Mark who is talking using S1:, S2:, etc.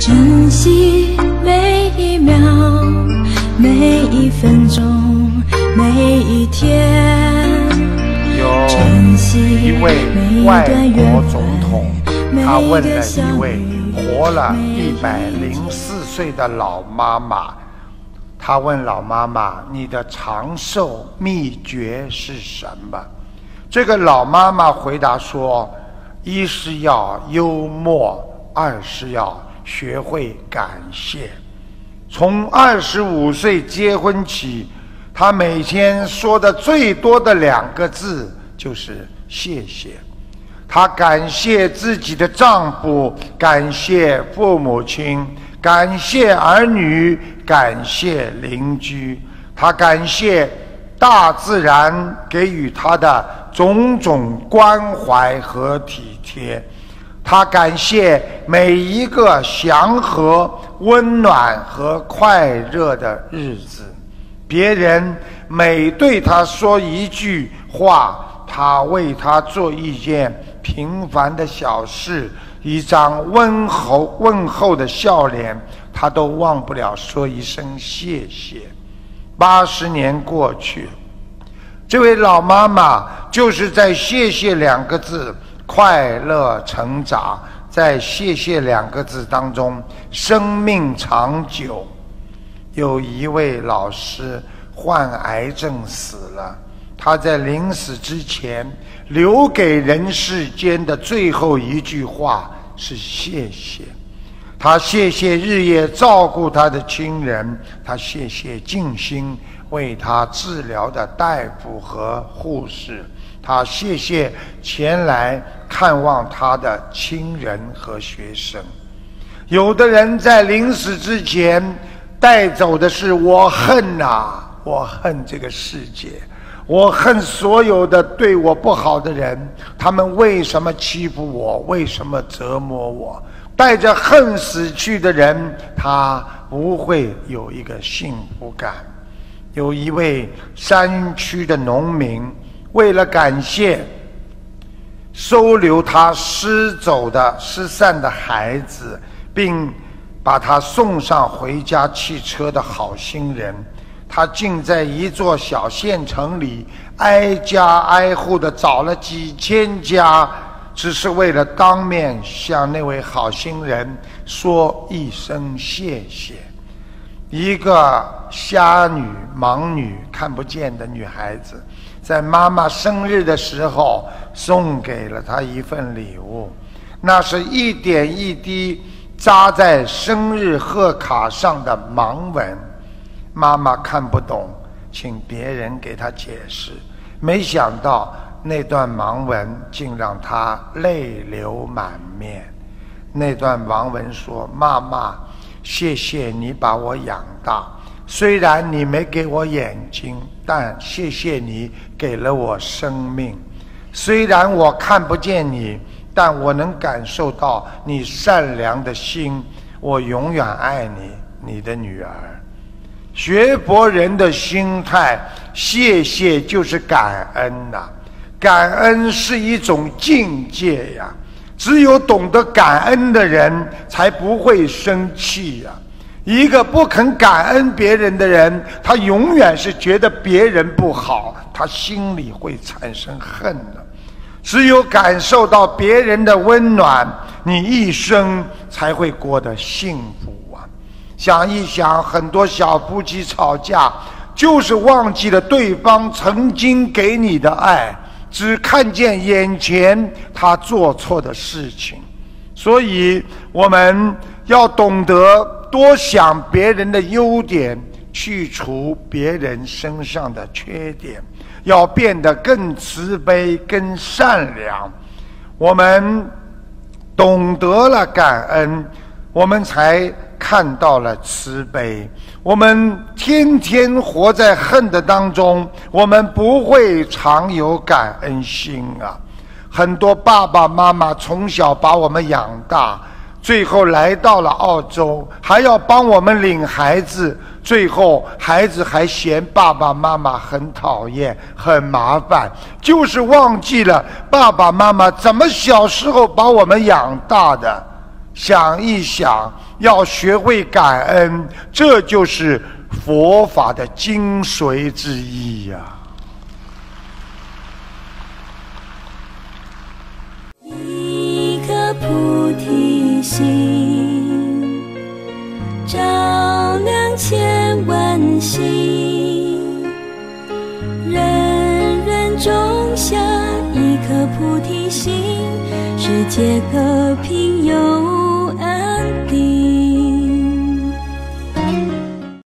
S1: 珍惜每一秒，每一分钟，每一天。
S2: 有一位外国总统，他问了一位，活了一百零四岁的老妈妈，他问老妈妈：“你的长寿秘诀是什么？”这个老妈妈回答说：“一是要幽默，二是要学会感谢。”从二十五岁结婚起，她每天说的最多的两个字就是“谢谢”。她感谢自己的丈夫，感谢父母亲，感谢儿女，感谢邻居。她感谢大自然给予她的种种关怀和体贴。他感谢每一个祥和、温暖和快乐的日子。别人每对他说一句话，他为他做一件平凡的小事，一张温厚问候的笑脸，他都忘不了说一声谢谢。八十年过去，这位老妈妈就是在“谢谢”两个字快乐成长，在“谢谢”两个字当中生命长久。有一位老师患癌症死了，他在临死之前留给人世间的最后一句话是谢谢。他谢谢日夜照顾他的亲人，他谢谢尽心为他治疗的大夫和护士，他谢谢前来看望他的亲人和学生。有的人在临死之前带走的是我恨呐、我恨这个世界，我恨所有的对我不好的人，他们为什么欺负我？为什么折磨我？带着恨死去的人，他不会有一个幸福感。有一位山区的农民，为了感谢收留他失走的失散的孩子，并把他送上回家汽车的好心人，他竟在一座小县城里挨家挨户的找了几千家，只是为了当面向那位好心人说一声谢谢。一个瞎女、盲女、看不见的女孩子，在妈妈生日的时候送给了她一份礼物，那是一点一滴扎在生日贺卡上的盲文。妈妈看不懂，请别人给她解释。没想到那段盲文竟让她泪流满面。那段盲文说：“妈妈。”谢谢你把我养大，虽然你没给我眼睛，但谢谢你给了我生命。虽然我看不见你，但我能感受到你善良的心。我永远爱你，你的女儿。学佛人的心态，谢谢就是感恩呐、感恩是一种境界呀、只有懂得感恩的人，才不会生气呀、一个不肯感恩别人的人，他永远是觉得别人不好，他心里会产生恨的。只有感受到别人的温暖，你一生才会过得幸福啊！想一想，很多小夫妻吵架，就是忘记了对方曾经给你的爱。只看见眼前他做错的事情，所以我们要懂得多想别人的优点，去除别人身上的缺点，要变得更慈悲、更善良。我们懂得了感恩，我们才看到了慈悲。我们天天活在恨的当中，我们不会常有感恩心啊！很多爸爸妈妈从小把我们养大，最后来到了澳洲，还要帮我们领孩子，最后孩子还嫌爸爸妈妈很讨厌、很麻烦，就是忘记了爸爸妈妈怎么小时候把我们养大的。想一想，要学会感恩，这就是佛法的精髓之一呀。
S1: 一颗菩提心，照亮千万心，人人种下一颗菩提心，世界和平有。